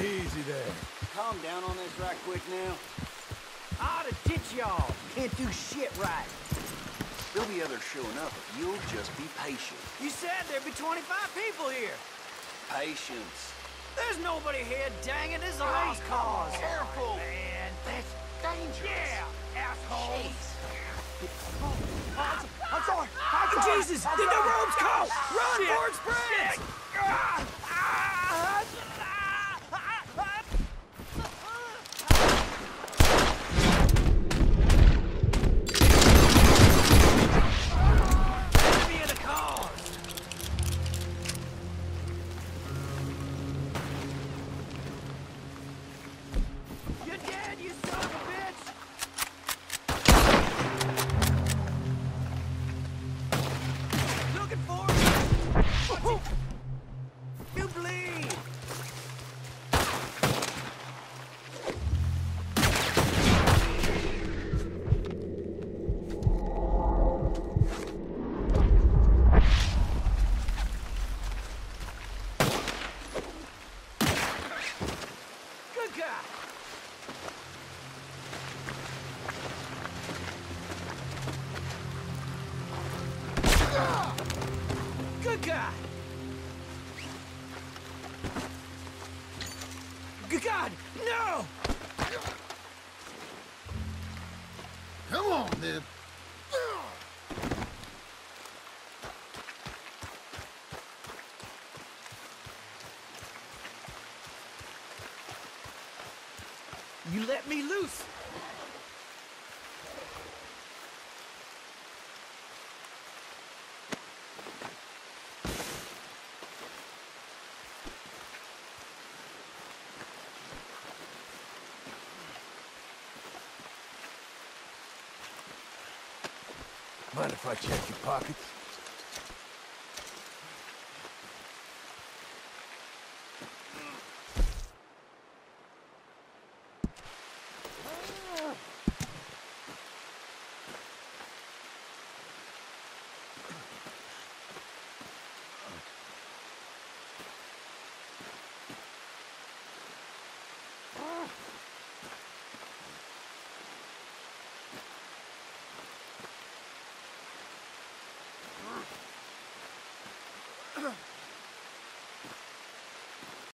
Easy there. Calm down on this right quick now. Ought to ditch y'all. Can't do shit right. There'll be others showing up if you'll just be patient. You said there'd be 25 people here. Patience. There's nobody here, dang it. This is a lost cause. Careful. Man, That's dangerous. yeah, asshole. Oh, I'm sorry! I'm sorry! Jesus, did the robes come? Run, Ford Springs! Enemy God, no! Come on, then. You let me loose. Mind if I check your pockets? Ugh.